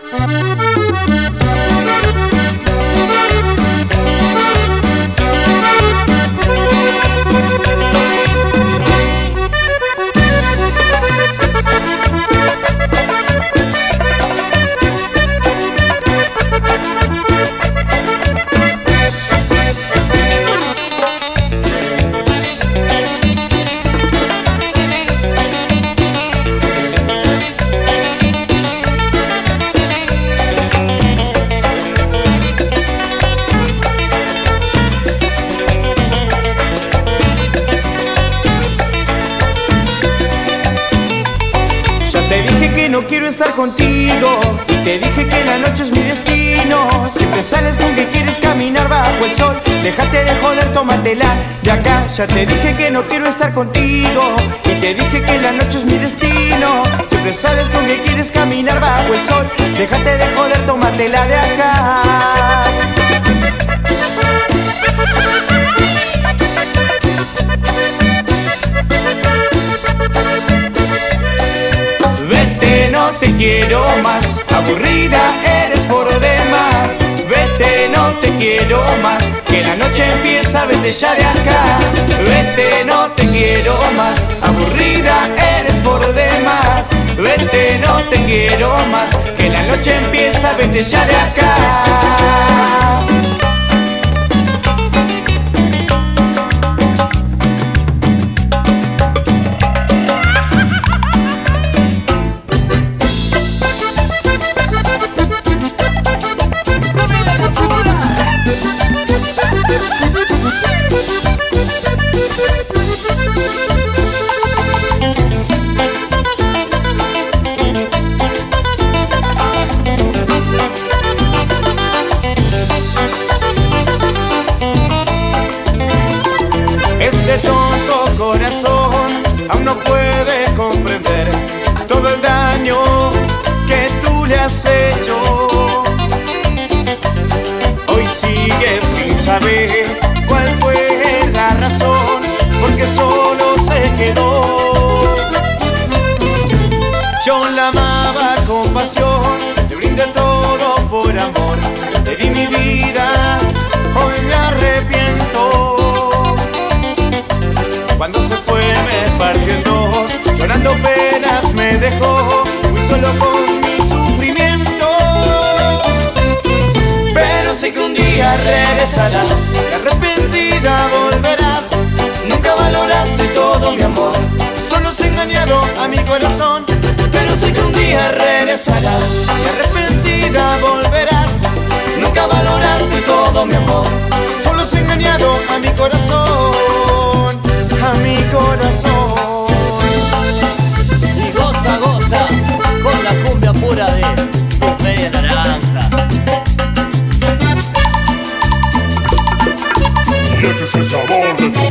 no le brindé todo por amor, le di mi vida, hoy me arrepiento. Cuando se fue me partió en dos, llorando penas me dejó, muy solo con mis sufrimientos. Pero sé que un día regresarás, arrepentida volverás, nunca valoraste todo mi amor, solo has engañado a mi corazón pero sé que un día regresarás y arrepentida volverás. Nunca valoraste todo mi amor, solo has engañado a mi corazón, a mi corazón. Y goza, goza con la cumbia pura de tu media naranja. Y este es el sabor de tu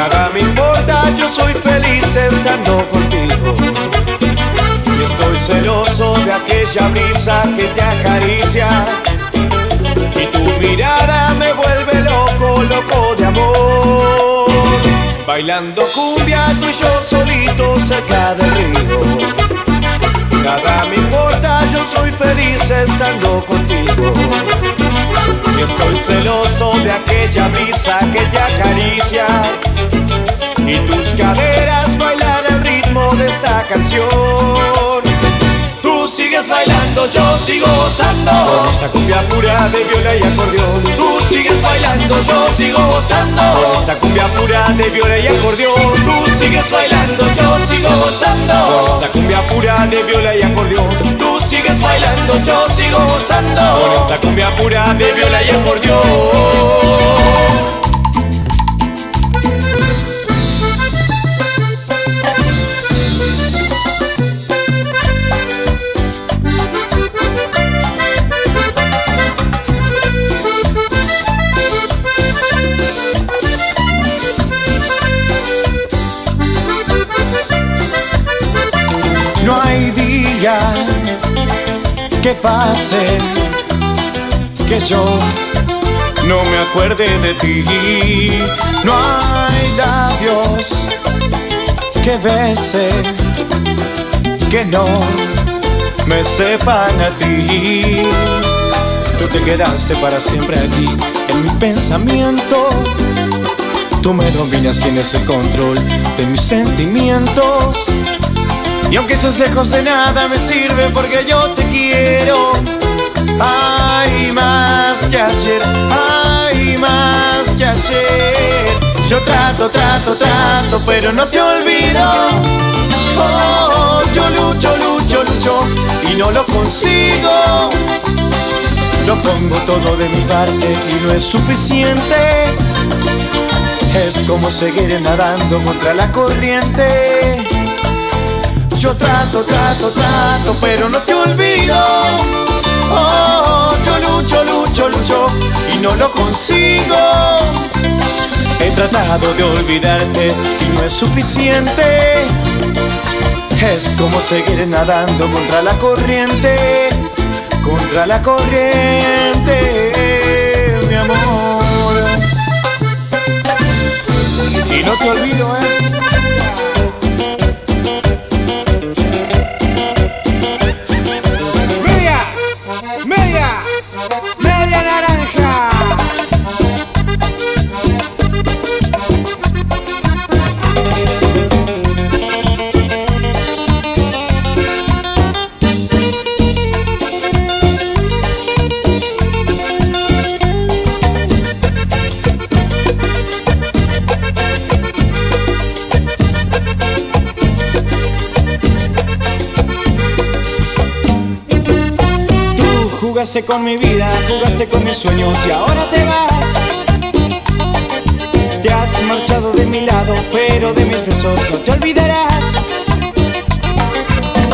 Nada me importa, yo soy feliz estando contigo. Y estoy celoso de aquella brisa que te acaricia. Y tu mirada me vuelve loco, loco de amor. Bailando cumbia tú y yo solito cerca del río. Nada me importa, yo soy feliz estando contigo. Estoy celoso de aquella brisa que te acaricia. Y tus caderas bailan al ritmo de esta canción. Tú sigues bailando, yo sigo gozando. Con esta cumbia pura de viola y acordeón. Tú sigues bailando, yo sigo gozando. Con esta cumbia pura de viola y acordeón. Tú sigues bailando, yo sigo gozando. Con esta cumbia pura de viola y acordeón sigues bailando, yo sigo gozando. Con esta cumbia pura de viola y acordeón. No hay día que pase, que yo no me acuerde de ti. No hay labios que besen, que no me sepan a ti. Tú te quedaste para siempre aquí en mi pensamiento. Tú me dominas, tienes el control de mis sentimientos. Y aunque estés lejos de nada me sirve porque yo te quiero. Hay más que ayer, hay más que ayer. Yo trato, trato, trato, pero no te olvido. Oh, yo lucho, lucho, lucho y no lo consigo. Lo pongo todo de mi parte y no es suficiente. Es como seguir nadando contra la corriente. Yo trato, trato, trato, pero no te olvido. Oh, yo lucho, lucho, lucho y no lo consigo. He tratado de olvidarte y no es suficiente. Es como seguir nadando contra la corriente, contra la corriente, mi amor. Y no te olvido, ¿eh? Jugaste con mi vida, jugaste con mis sueños y ahora te vas. Te has marchado de mi lado, pero de mis besos no te olvidarás.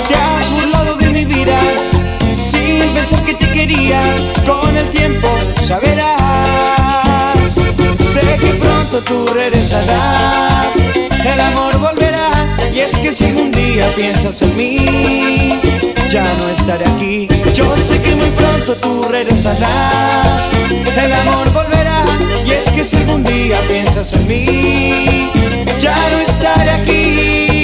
Te has burlado de mi vida, sin pensar que te quería. Con el tiempo ya verás. Sé que pronto tú regresarás, el amor volverá. Y es que si algún día piensas en mí, ya no estaré aquí. Yo sé que muy pronto tú regresarás, el amor volverá. Y es que si algún día piensas en mí, ya no estaré aquí.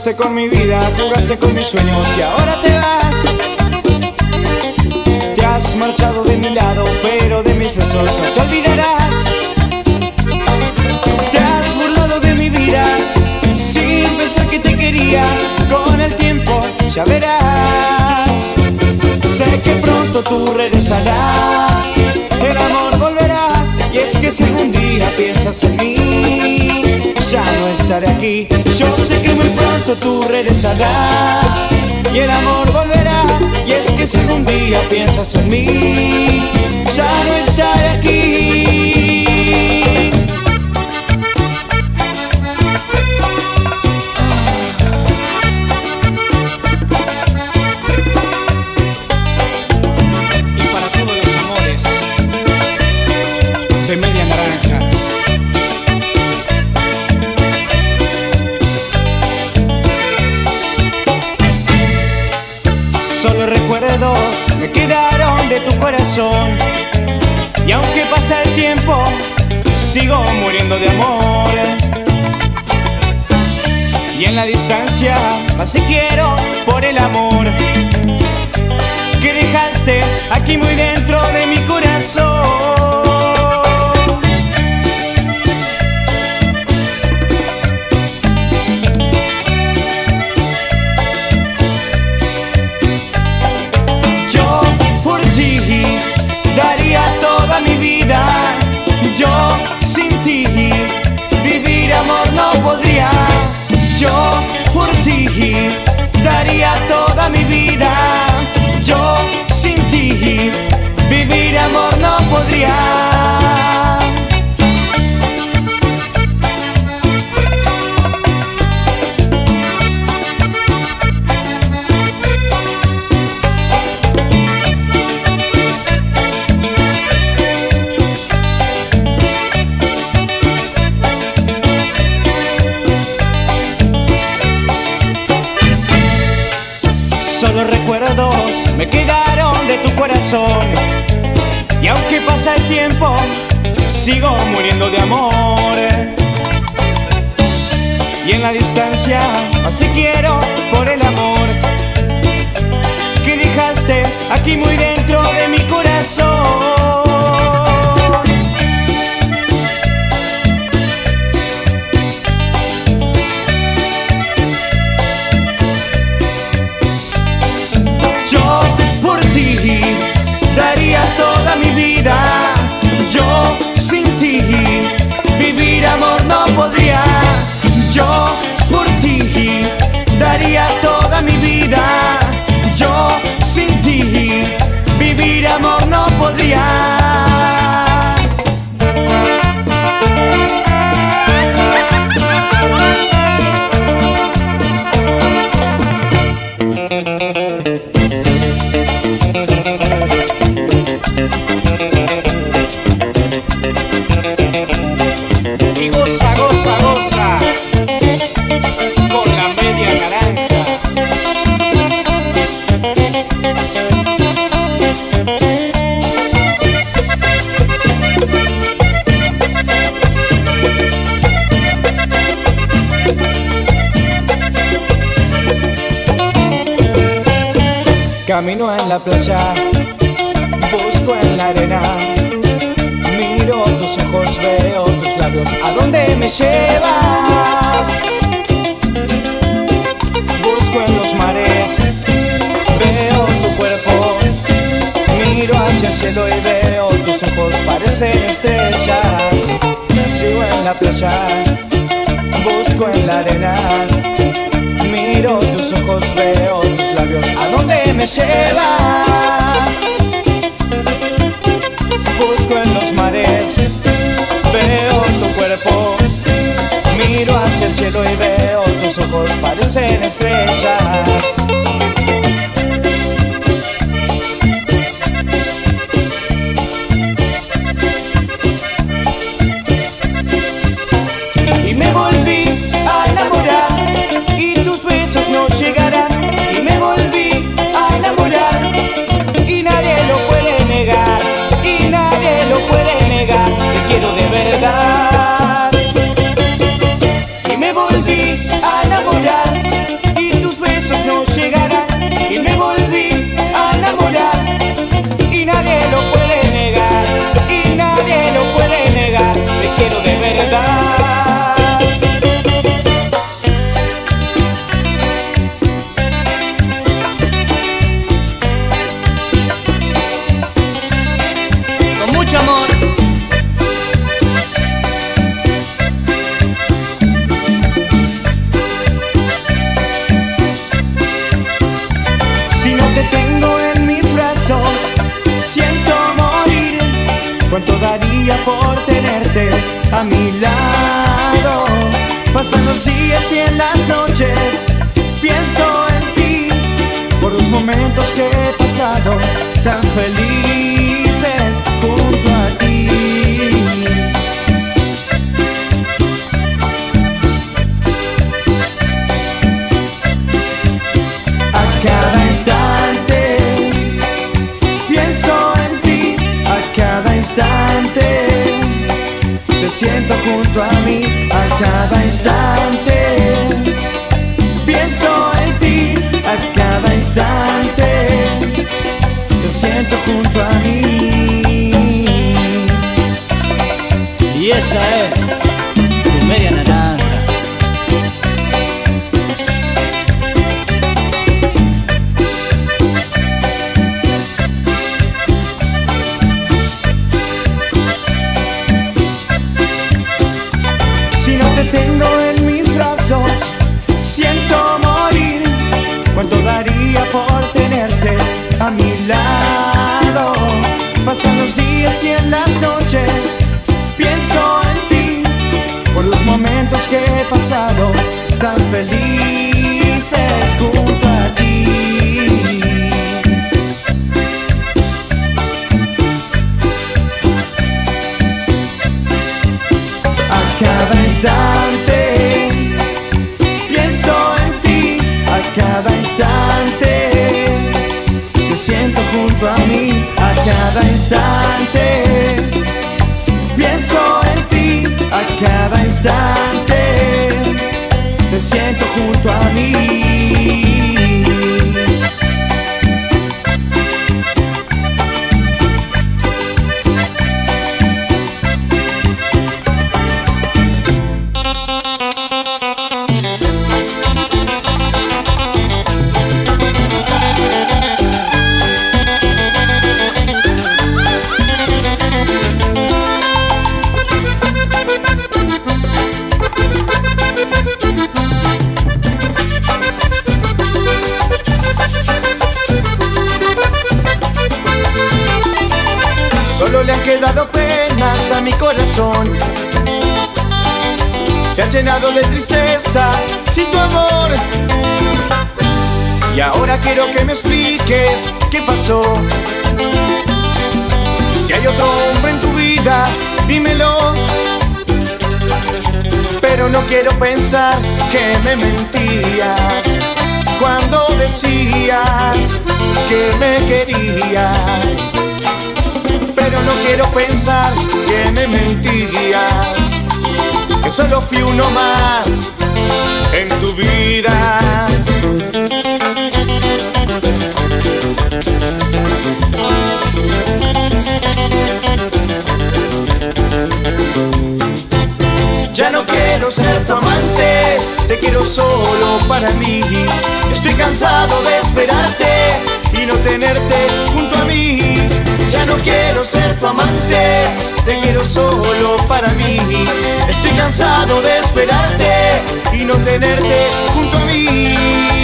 Jugaste con mi vida, jugaste con mis sueños y ahora te vas. Te has marchado de mi lado, pero de mis besos no te olvidarás. Te has burlado de mi vida, sin pensar que te quería. Con el tiempo ya verás. Sé que pronto tú regresarás, el amor volverá. Y es que si algún día piensas en mí, ya no estaré aquí. Yo sé que muy pronto tú regresarás y el amor volverá. Y es que si algún día piensas en mí, ya no estaré aquí. Distancia, más te quiero por el amor que dejaste aquí muy dentro la distancia más te quiero por el amor que dejaste aquí muy dentro de mi corazón. Yo por ti daría toda mi vida. Yo sin ti vivir amor no podría. Camino en la playa, busco en la arena, miro tus ojos, veo tus labios, ¿a dónde me llevas? Busco en los mares, veo tu cuerpo, miro hacia el cielo y veo tus ojos, parecen estrellas. Sigo en la playa, busco en la arena, miro tus ojos, veo tus labios, ¿a dónde me llevas? Busco en los mares, veo tu cuerpo, miro hacia el cielo y veo tus ojos, parecen estrellas. Pasan los días y en las noches pienso en ti. Por los momentos que he pasado tan felices siento junto a mí a cada instante. Y en las noches pienso en ti por los momentos que he pasado tan felices junto a ti. A cada instante pienso en ti, a cada instante te siento junto a mí, a cada instante. Si hay otro hombre en tu vida, dímelo. Pero no quiero pensar que me mentías cuando decías que me querías pero no quiero pensar que me mentirías, que solo fui uno más en tu vida. No quiero ser tu amante, te quiero solo para mí. Estoy cansado de esperarte y no tenerte junto a mí. Ya no quiero ser tu amante, te quiero solo para mí. Estoy cansado de esperarte y no tenerte junto a mí.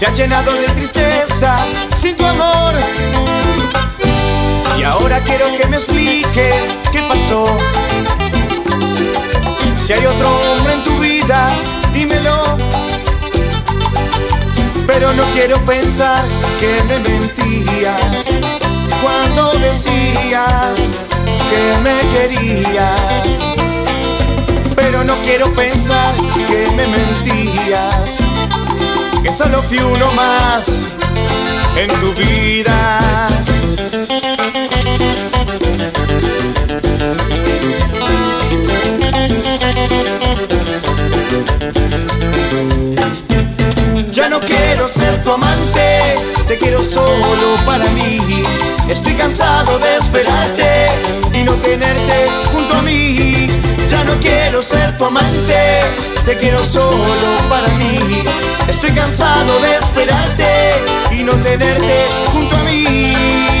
Se ha llenado de tristeza sin tu amor. Y ahora quiero que me expliques qué pasó. Si hay otro hombre en tu vida, dímelo. Pero no quiero pensar que me mentías cuando decías que me querías pero no quiero pensar que me mentías, que solo fui uno más en tu vida. Ya no quiero ser tu amante, te quiero solo para mí. Estoy cansado de esperarte y no tenerte junto a mí. Ya no quiero ser tu amante, te quiero solo para mí. Estoy cansado de esperarte y no tenerte junto a mí.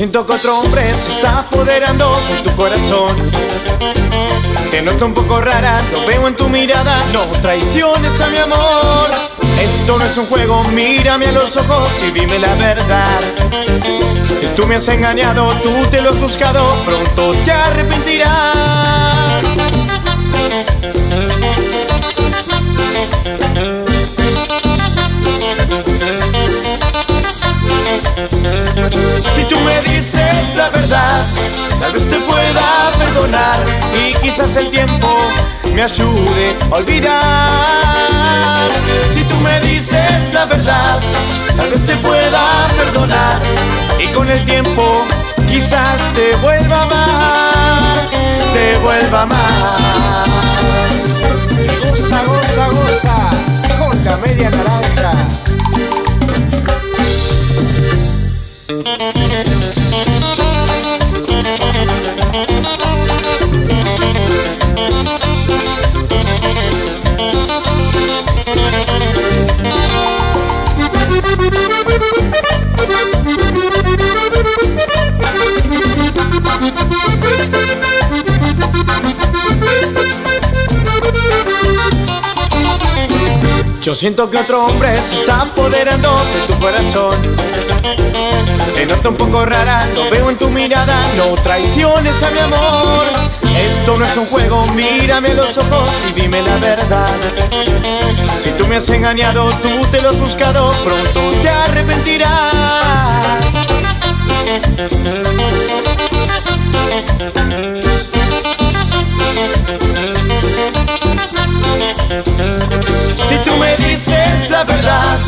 Siento que otro hombre se está apoderando de tu corazón. Te noto un poco rara, lo veo en tu mirada. No traiciones a mi amor. Esto no es un juego, mírame a los ojos y dime la verdad. Si tú me has engañado, tú te lo has buscado, pronto te arrepentirás. Tal vez te pueda perdonar y quizás el tiempo me ayude a olvidar. Si tú me dices la verdad, tal vez te pueda perdonar y con el tiempo quizás te vuelva a te vuelva más. Goza, goza, goza con la media naranja. Yo siento que otro hombre se está apoderando de tu corazón. Te noto un poco rara, lo veo en tu mirada, no traiciones a mi amor. Esto no es un juego, mírame los ojos y dime la verdad. Si tú me has engañado, tú te lo has buscado, pronto te arrepentirás. Si tú me dices verdad,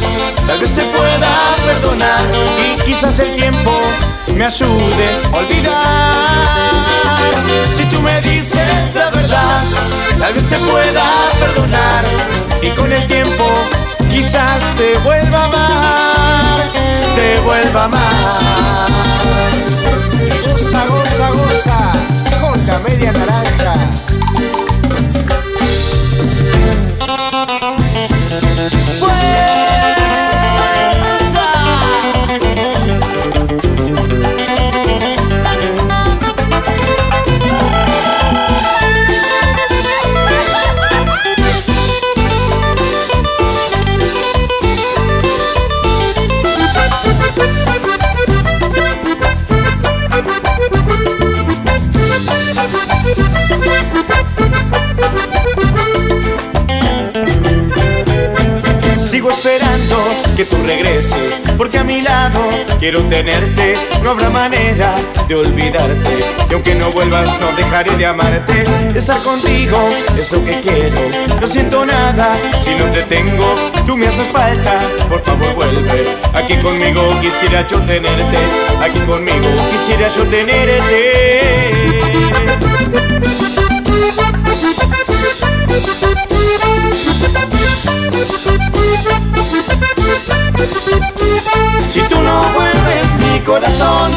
tal vez te pueda perdonar y quizás el tiempo me ayude a olvidar. Si tú me dices la verdad, tal vez te pueda perdonar y con el tiempo quizás te vuelva a amar, te vuelva a amar. Goza, goza quiero tenerte. No habrá manera de olvidarte, y aunque no vuelvas, no dejaré de amarte. Estar contigo es lo que quiero. No siento nada si no te tengo. Tú me haces falta, por favor vuelve. Aquí conmigo quisiera yo tenerte. Aquí conmigo quisiera yo tenerte. Si tú no vuelves, mi corazón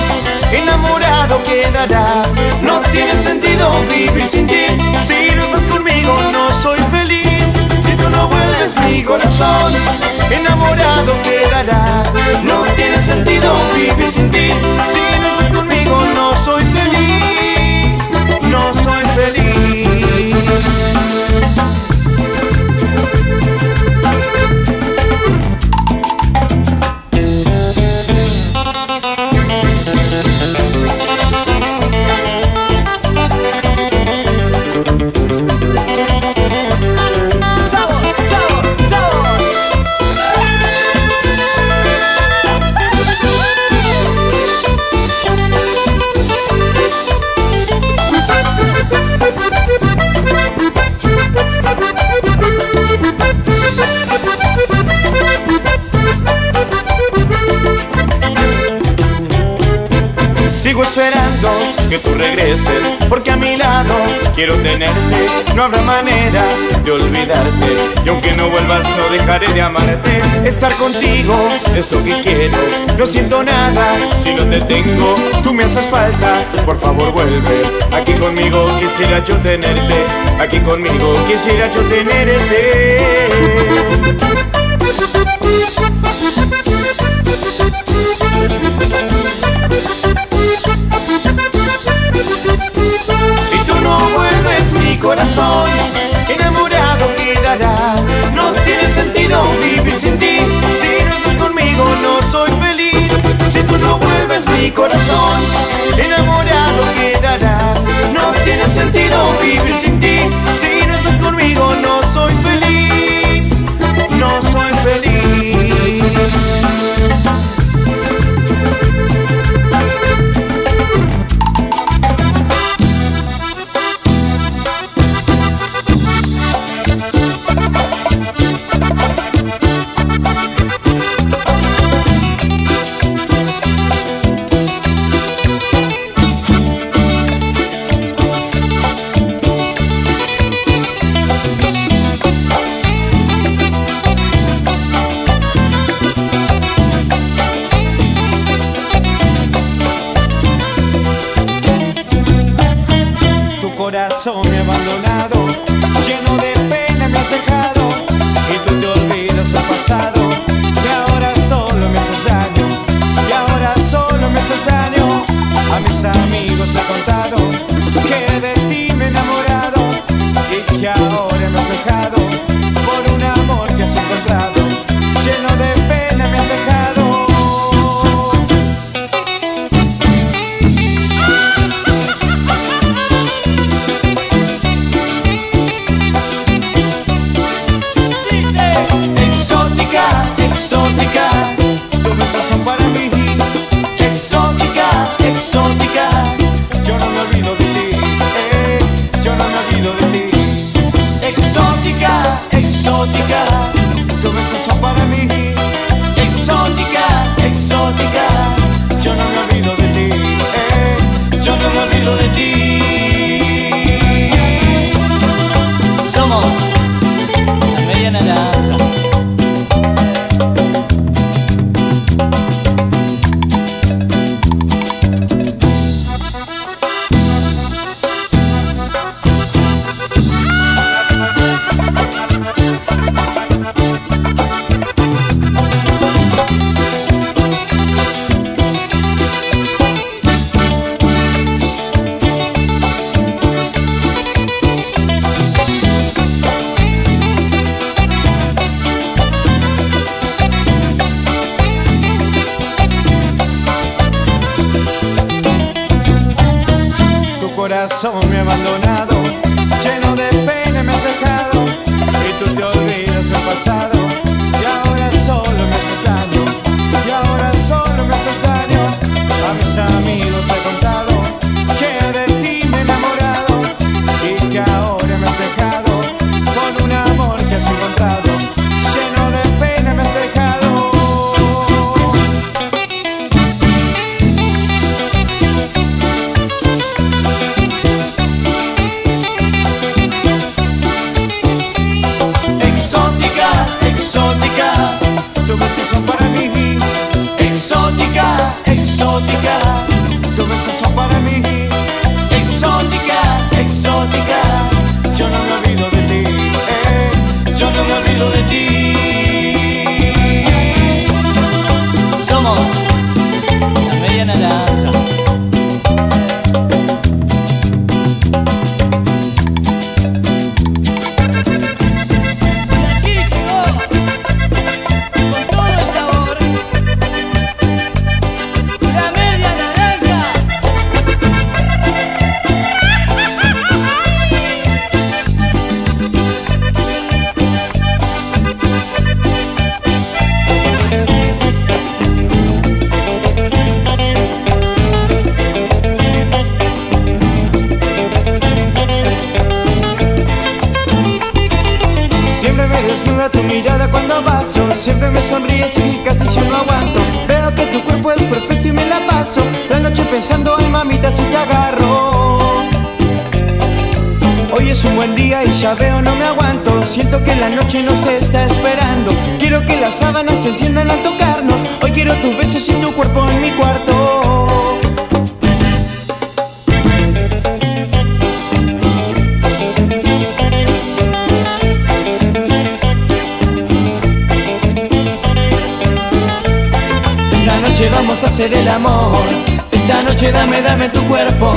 enamorado quedará. No tiene sentido vivir sin ti. Si no estás conmigo, no soy feliz. Si tú no vuelves, mi corazón enamorado quedará. No tiene sentido vivir sin ti. Si no estás conmigo, no soy feliz. No soy feliz. Sigo esperando que tú regreses, porque a mi lado quiero tenerte. No habrá manera de olvidarte, y aunque no vuelvas, no dejaré de amarte. Estar contigo es lo que quiero. No siento nada si no te tengo. Tú me haces falta, por favor vuelve. Aquí conmigo quisiera yo tenerte. Aquí conmigo quisiera yo tenerte. Enamorado quedará. No tiene sentido vivir sin ti. Si no estás conmigo no soy feliz. Si tú no vuelves mi corazón enamorado quedará. No tiene sentido vivir sin ti. Si no estás conmigo no soy feliz para mí. noche nos está esperando. Quiero que las sábanas se enciendan al tocarnos. Hoy quiero tus besos y tu cuerpo en mi cuarto. Esta noche vamos a hacer el amor. Esta noche dame, dame tu cuerpo.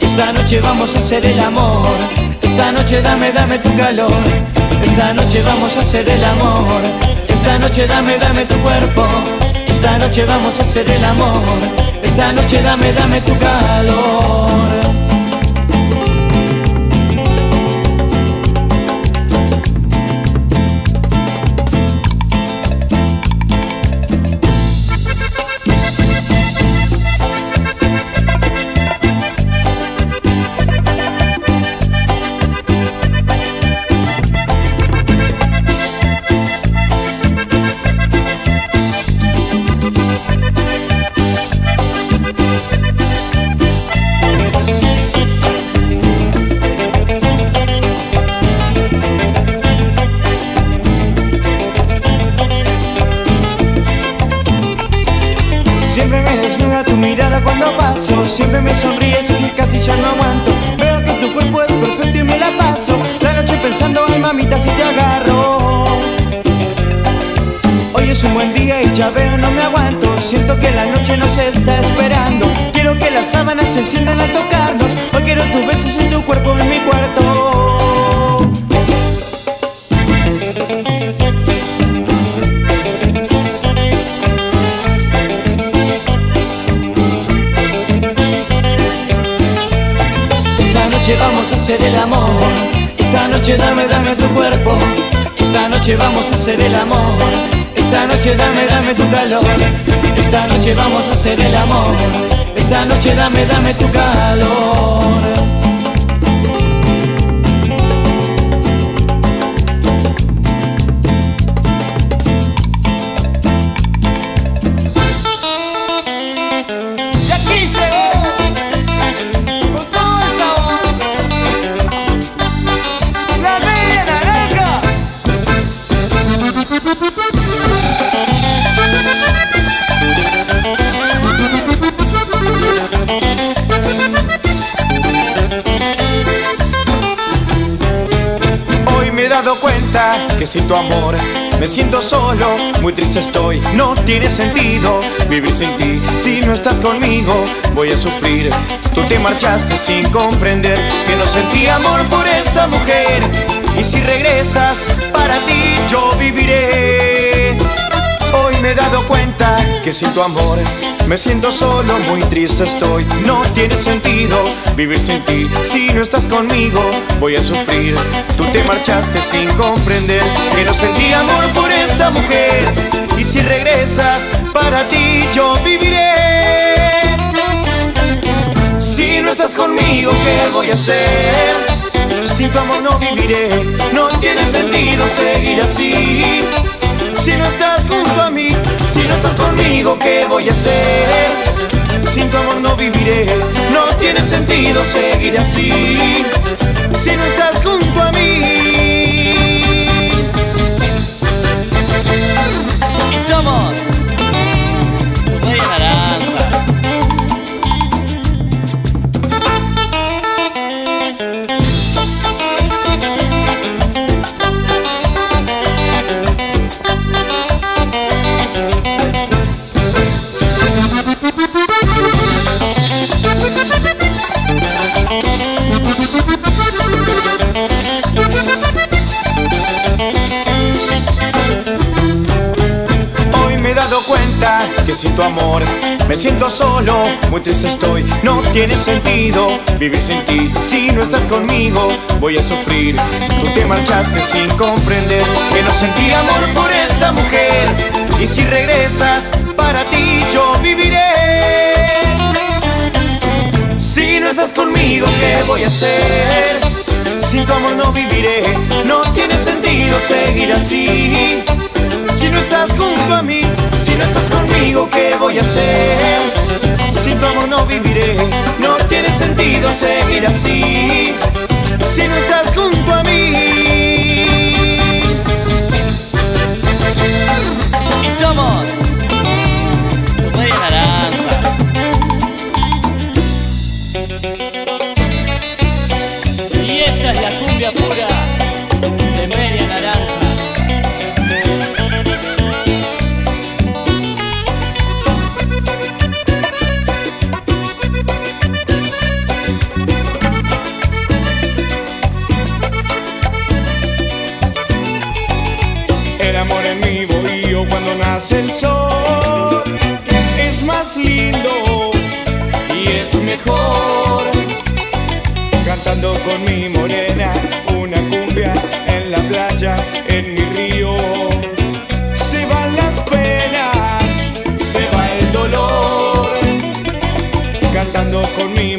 Esta noche vamos a hacer el amor. Esta noche dame, dame tu calor. Esta noche vamos a hacer el amor. Esta noche dame, dame tu cuerpo. Esta noche vamos a hacer el amor. Esta noche dame, dame tu calor. Noche vamos a hacer el amor. Esta noche dame, dame tu calor. Tu amor me siento solo, muy triste estoy, no tiene sentido vivir sin ti. Si no estás conmigo, voy a sufrir. Tú te marchaste sin comprender que no sentí amor por esa mujer. Y si regresas, para ti yo viviré. Me he dado cuenta que sin tu amor me siento solo, muy triste estoy. No tiene sentido vivir sin ti. Si no estás conmigo, voy a sufrir. Tú te marchaste sin comprender que no sentí amor por esa mujer. Y si regresas, para ti yo viviré. Si no estás conmigo, ¿qué voy a hacer? Sin tu amor no viviré, no tiene sentido seguir así. Si no estás junto a mí, si no estás conmigo, ¿qué voy a hacer? Sin tu amor no viviré, no tiene sentido seguir así. Si no estás junto a mí. Y somos Hoy me he dado cuenta que sin tu amor me siento solo, muy triste estoy, no tiene sentido vivir sin ti. Si no estás conmigo, voy a sufrir. Tú te marchaste sin comprender que no sentí amor por esa mujer. Y si regresas, para ti yo viviré. Si no estás conmigo, ¿qué voy a hacer? Sin tu amor no viviré, no tiene sentido seguir así. Si no estás junto a mí, si no estás conmigo, ¿qué voy a hacer? Sin tu amor no viviré, no tiene sentido seguir así. Si no estás junto a mí. El sol es más lindo y es mejor. Cantando con mi morena una cumbia en la playa, en mi río. Se van las penas, se va el dolor. Cantando con mi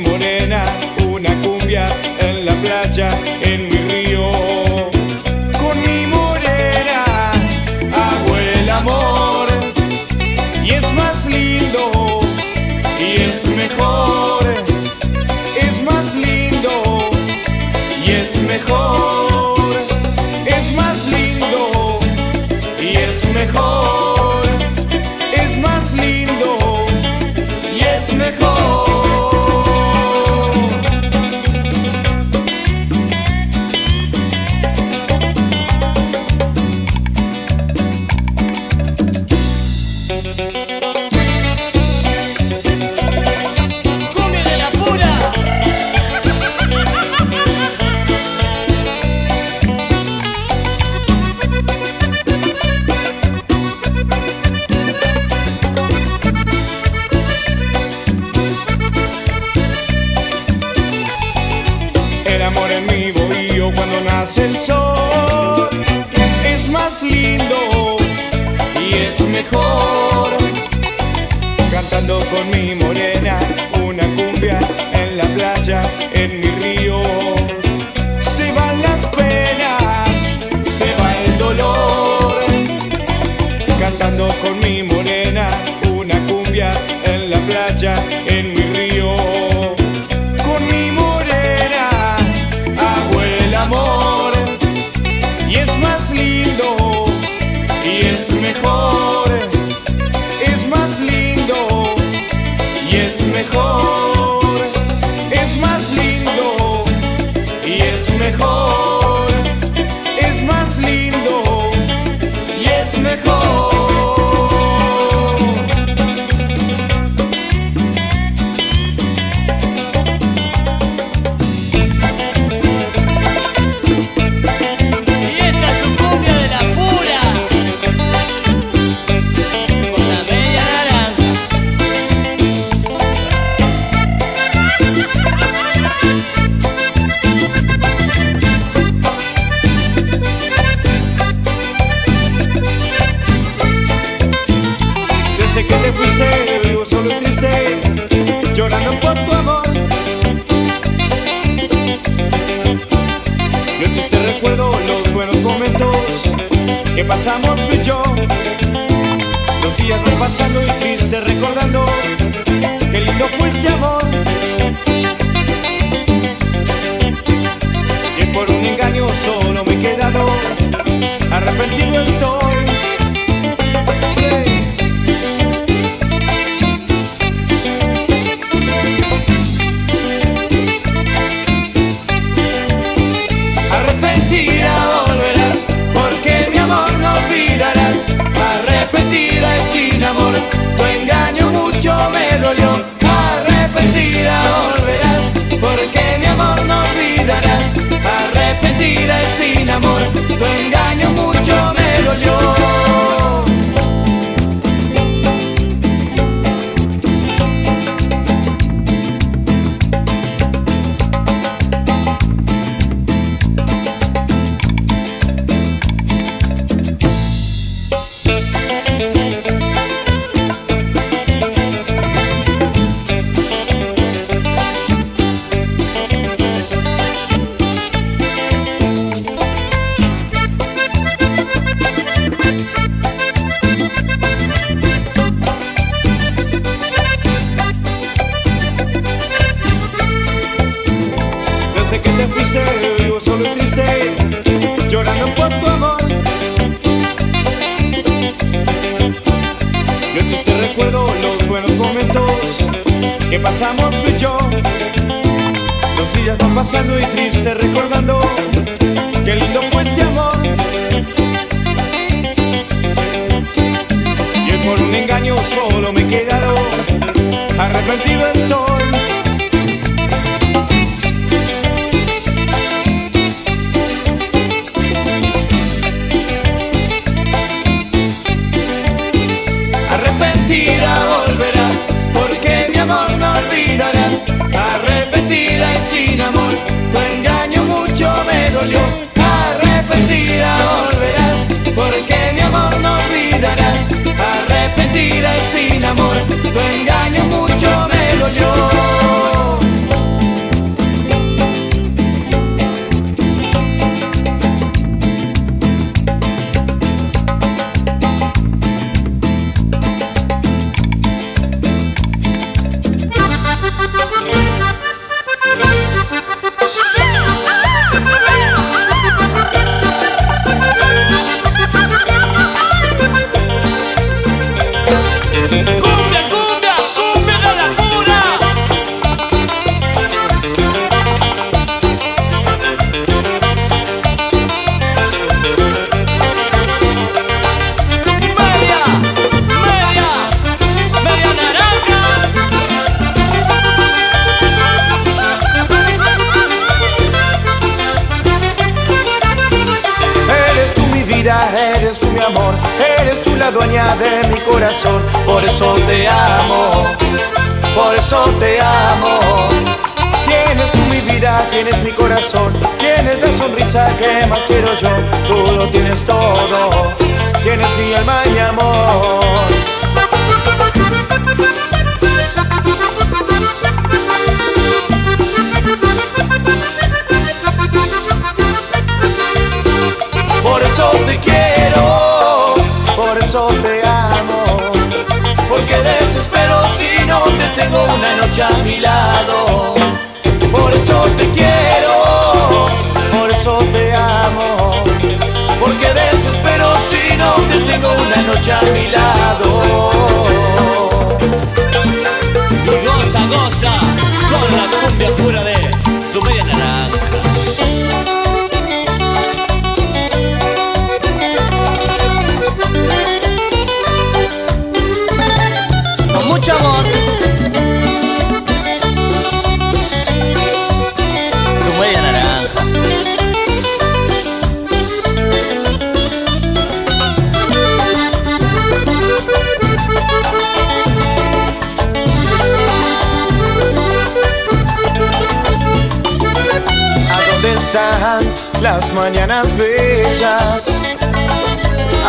las mañanas bellas?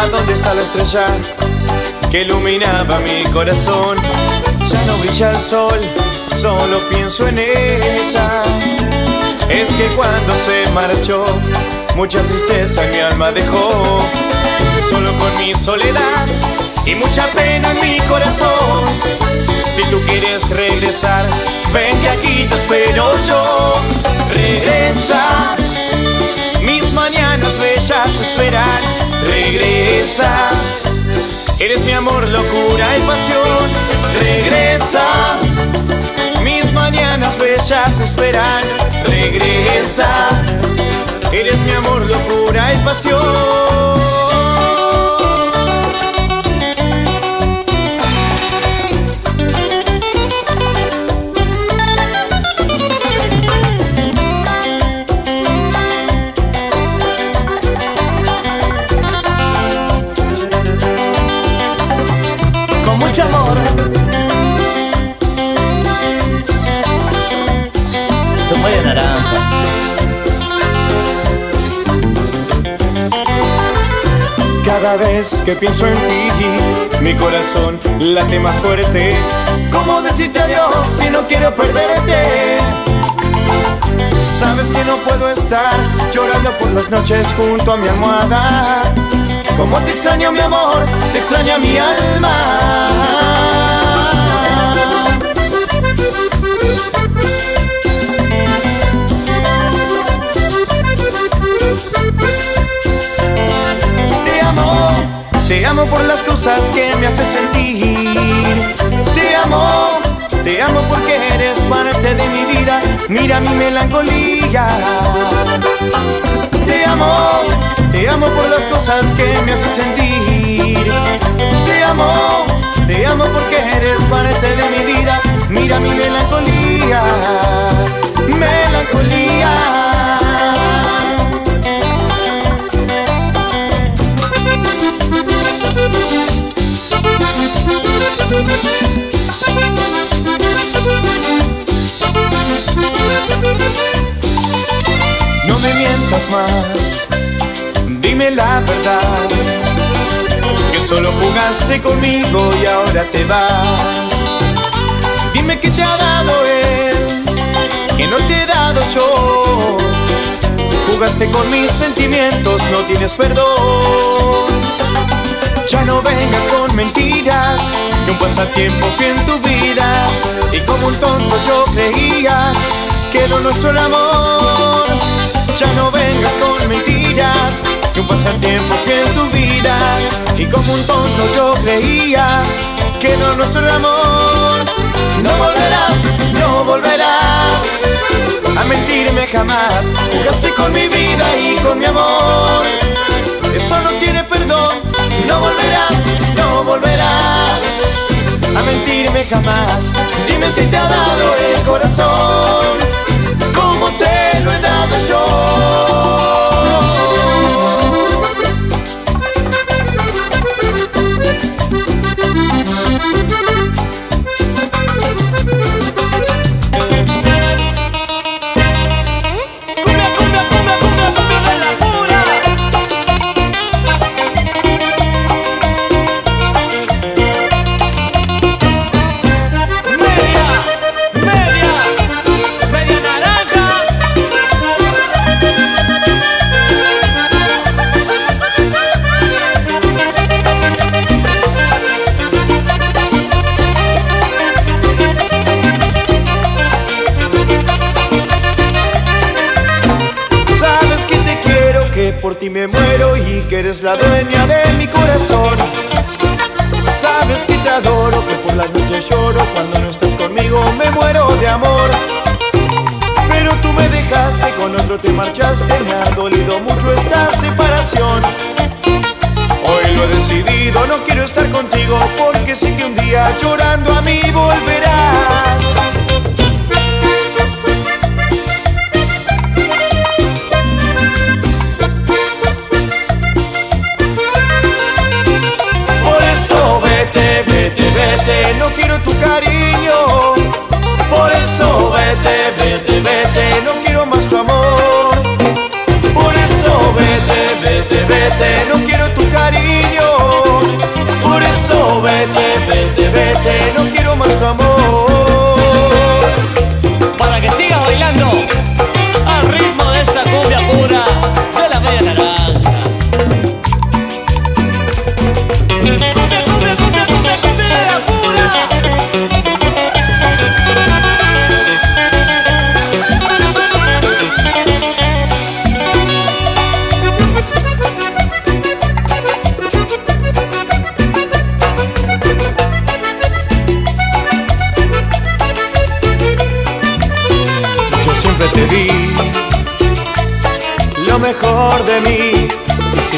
¿A dónde está la estrella que iluminaba mi corazón? Ya no brilla el sol, solo pienso en ella. Es que cuando se marchó, mucha tristeza en mi alma dejó. Solo con mi soledad y mucha pena en mi corazón. Si tú quieres regresar, ven que aquí te espero yo. Regresa, mañanas bellas esperan. Regresa, eres mi amor, locura y pasión. Regresa, mis mañanas bellas esperan. Regresa, eres mi amor, locura y pasión. Cada vez que pienso en ti, mi corazón late más fuerte. ¿Cómo decirte adiós si no quiero perderte? Sabes que no puedo estar llorando por las noches junto a mi almohada. Como te extraño mi amor, te extraña mi alma. Por las cosas que me haces sentir. Te amo, te amo porque eres parte de mi vida. Mira mi melancolía. Te amo, te amo por las cosas que me haces sentir. Te amo, te amo porque eres parte de mi vida. Mira mi melancolía, melancolía. No me mientas más, dime la verdad. Que solo jugaste conmigo y ahora te vas. Dime que te ha dado él, que no te he dado yo. Jugaste con mis sentimientos, no tienes perdón. Ya no vengas con mentiras, que un pasatiempo fui en tu vida. Y como un tonto yo creía que lo nuestro amor. Ya no vengas con mentiras, que un pasatiempo fui en tu vida. Y como un tonto yo creía que lo nuestro amor. No volverás, no volverás a mentirme jamás. Jugaste con mi vida y con mi amor. Eso no tiene perdón. No volverás, no volverás a mentirme jamás. Dime si te ha dado el corazón, como te lo he dado yo.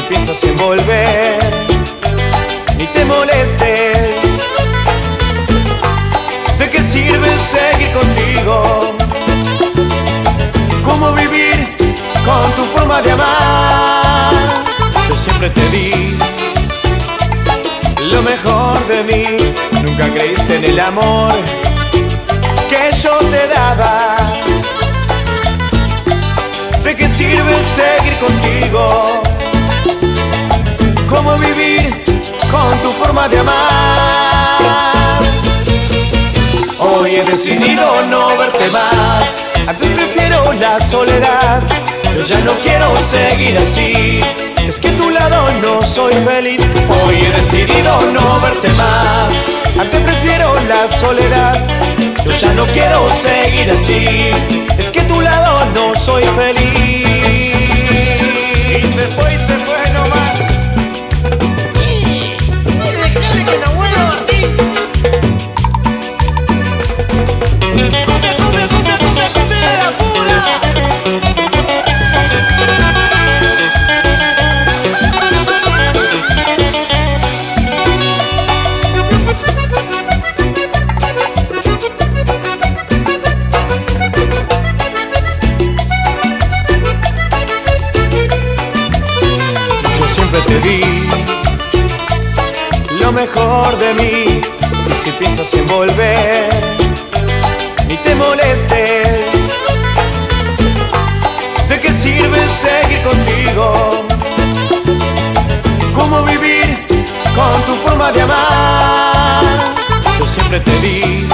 Piensas en volver, ni te molestes. ¿De qué sirve seguir contigo? ¿Cómo vivir con tu forma de amar? Yo siempre te di lo mejor de mí. Nunca creíste en el amor que yo te daba. ¿De qué sirve seguir contigo? ¿Cómo vivir con tu forma de amar? Hoy he decidido no verte más. Antes prefiero la soledad. Yo ya no quiero seguir así. Es que a tu lado no soy feliz. Hoy he decidido no verte más. Antes prefiero la soledad. Yo ya no quiero seguir así. Es que a tu lado no soy feliz. Se fue y se fue nomás. Mejor de mí. Y si piensas en volver, ni te molestes. ¿De qué sirve seguir contigo? ¿Cómo vivir con tu forma de amar? Yo siempre te di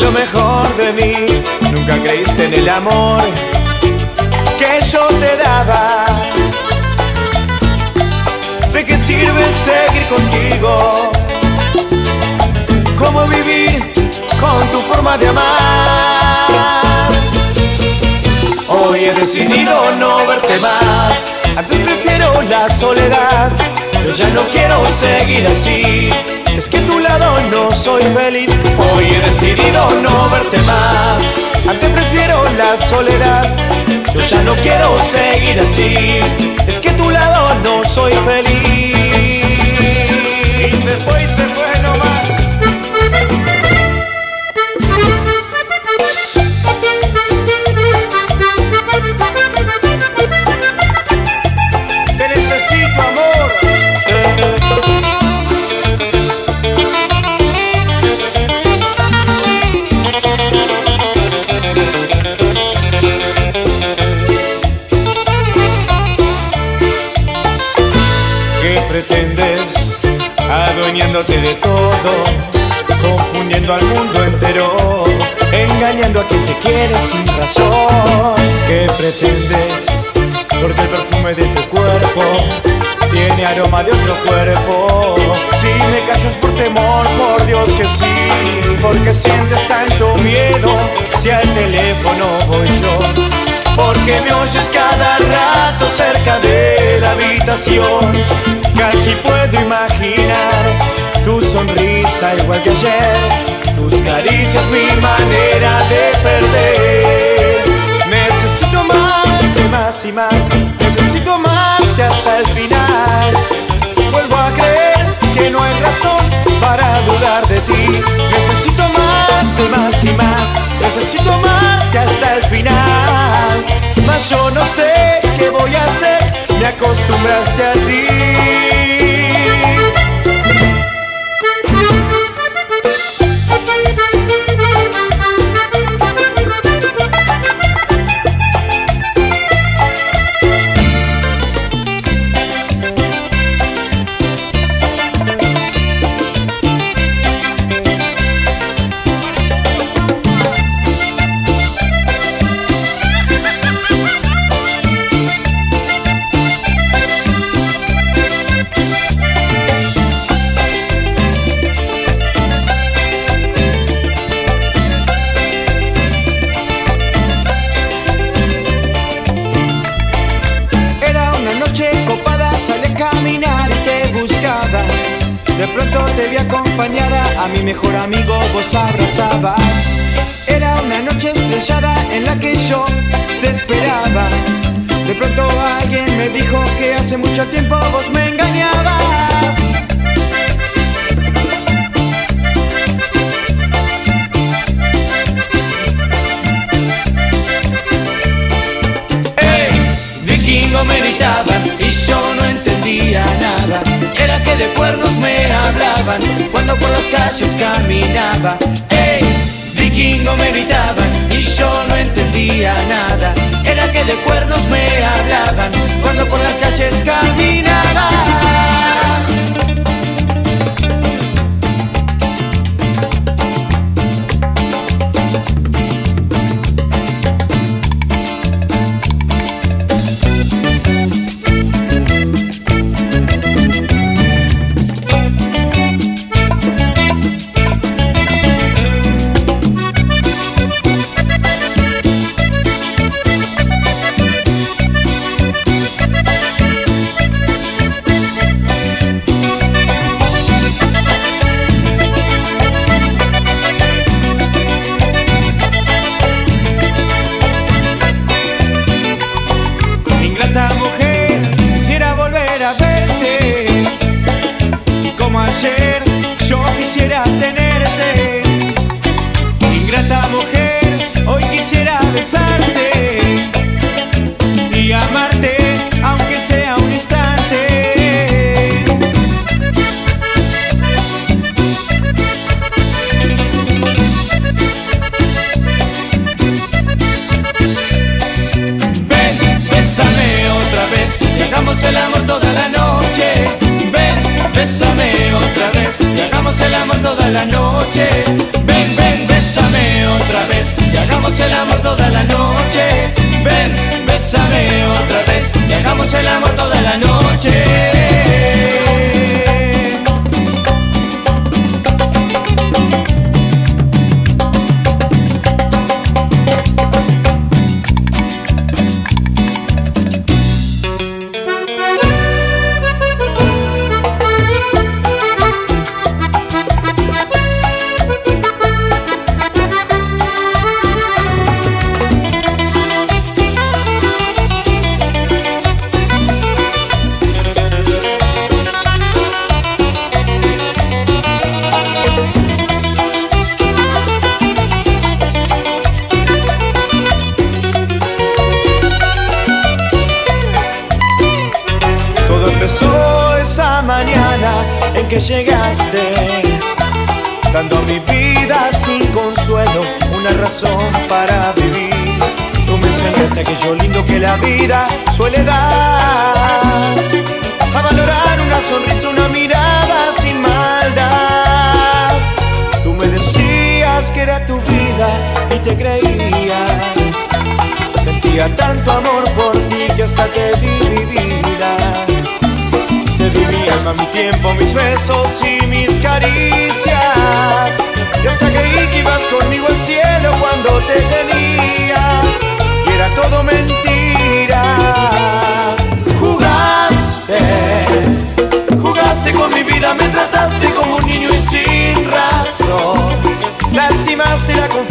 lo mejor de mí. Nunca creíste en el amor que yo te daba. Contigo? ¿Cómo vivir con tu forma de amar? Hoy he decidido no verte más. Antes prefiero la soledad. Yo ya no quiero seguir así. Es que a tu lado no soy feliz. Hoy he decidido no verte más. Antes prefiero la soledad. Yo ya no quiero seguir así. Es que a tu lado no soy feliz. Se fue y se fue nomás. Adueñándote de todo? Confundiendo al mundo entero, engañando a quien te quiere sin razón. ¿Qué pretendes? Porque el perfume de tu cuerpo tiene aroma de otro cuerpo. Si me callo es por temor, por Dios que sí, porque sientes tanto miedo. Si al teléfono voy yo, porque me oyes cada rato sensación. Casi puedo imaginar tu sonrisa igual que ayer, tus caricias mi manera de perder. Necesito amarte más y más, necesito amarte hasta el final. Vuelvo a creer que no hay razón para dudar de ti. Necesito amarte más y más, necesito amarte hasta el final. Mas yo no sé qué voy a hacer, me acostumbraste a ti. tanto amor por ti que hasta te di. Te di mi alma, mi tiempo, mis besos y mis caricias. Y hasta creí que ibas conmigo al cielo cuando te tenía. Y era todo mentira. Jugaste, jugaste con mi vida mientras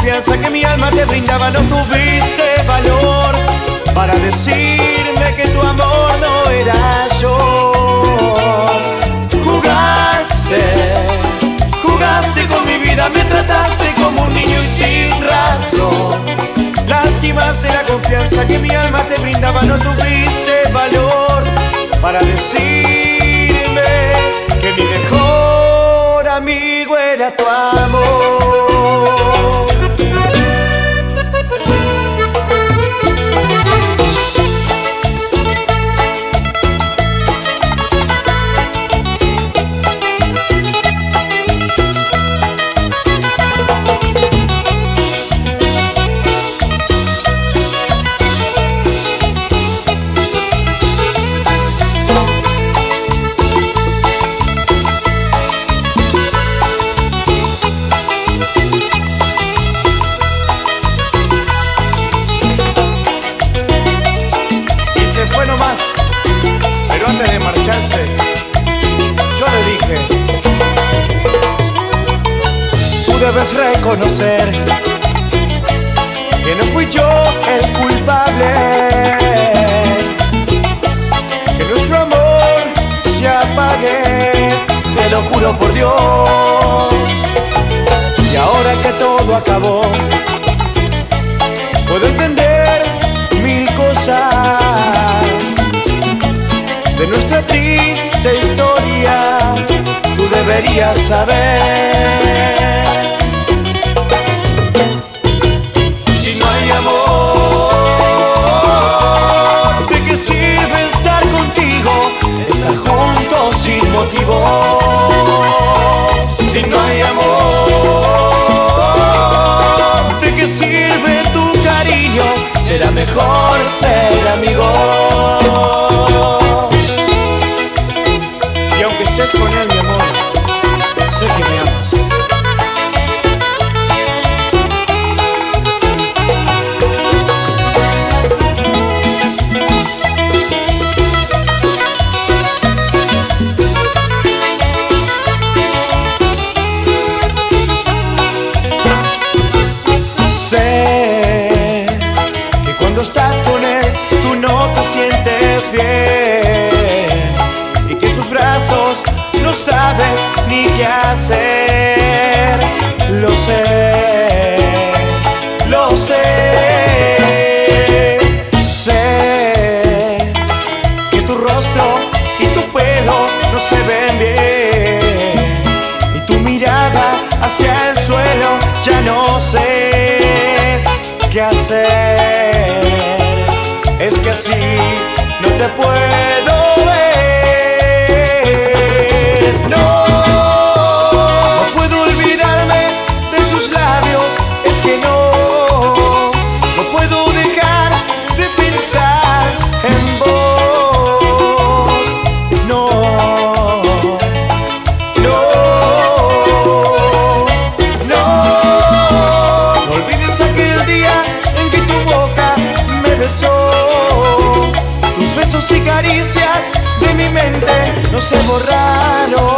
confianza que mi alma te brindaba no tuviste valor para decirme que tu amor no era yo. Jugaste, jugaste con mi vida, me trataste como un niño y sin razón. Lastimaste la confianza que mi alma te brindaba, no tuviste valor para decirme que mi mejor amigo era tu amor. Reconocer que no fui yo el culpable, que nuestro amor se apague, te lo juro por Dios. Y ahora que todo acabó, puedo entender mil cosas de nuestra triste historia. Tú deberías saber. Si no hay amor, ¿de qué sirve tu cariño? Será mejor ser amigo. Y aunque estés con él, no caricias de mi mente no se borraron.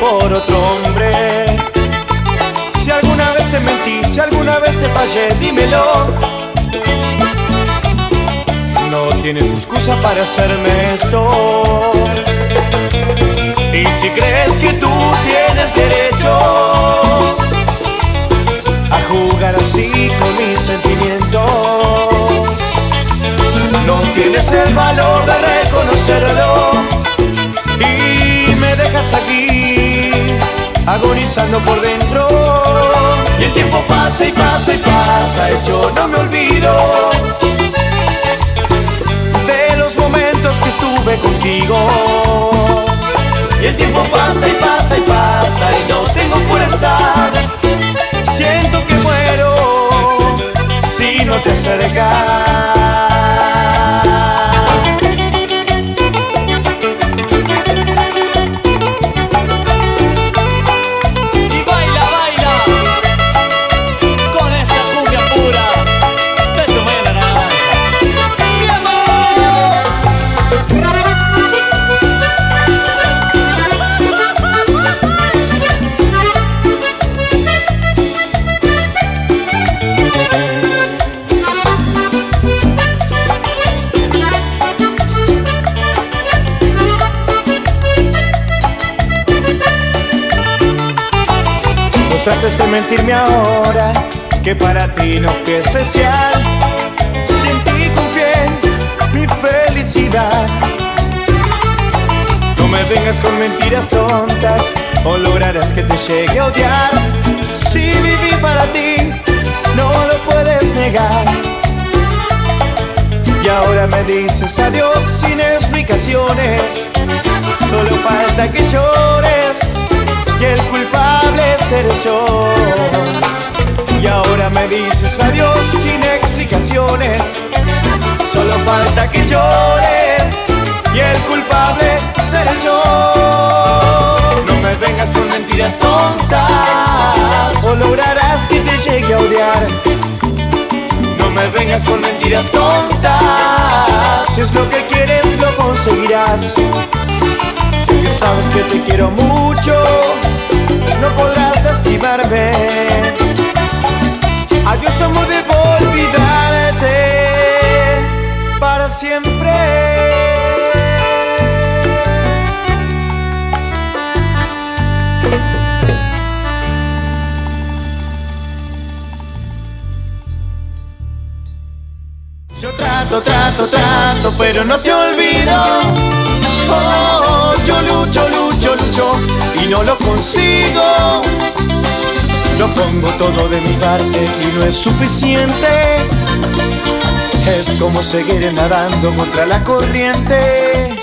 Por otro hombre. Si alguna vez te mentí, si alguna vez te fallé, dímelo. No tienes excusa para hacerme esto. Y si crees que tú tienes derecho a jugar así con mis sentimientos, no tienes el valor de reconocerlo agonizando por dentro. Y el tiempo pasa y pasa y pasa y yo no me olvido de estuve contigo. Y el tiempo pasa y pasa y pasa y no tengo fuerzas. Siento que muero si no te acercas. Mentirme ahora que para ti no fui especial. Sin ti confié mi felicidad. No me vengas con mentiras tontas o lograrás que te llegue a odiar. Si viví para ti, no lo puedes negar. Y ahora me dices adiós sin explicaciones. Solo falta que llores y el culpable eres yo. Y ahora me dices adiós sin explicaciones. Solo falta que llores y el culpable seré yo. No me vengas con mentiras tontas o lograrás que te llegue a odiar. No me vengas con mentiras tontas. Si es lo que quieres, lo conseguirás. Porque sabes que te quiero mucho, no podrás lastimarme. Adiós, amor, debo olvidarte para siempre. Yo trato, trato, trato, pero no te olvido. Oh, yo lucho, lucho, lucho y no lo consigo. Lo pongo todo de mi parte y no es suficiente. Es como seguir nadando contra la corriente.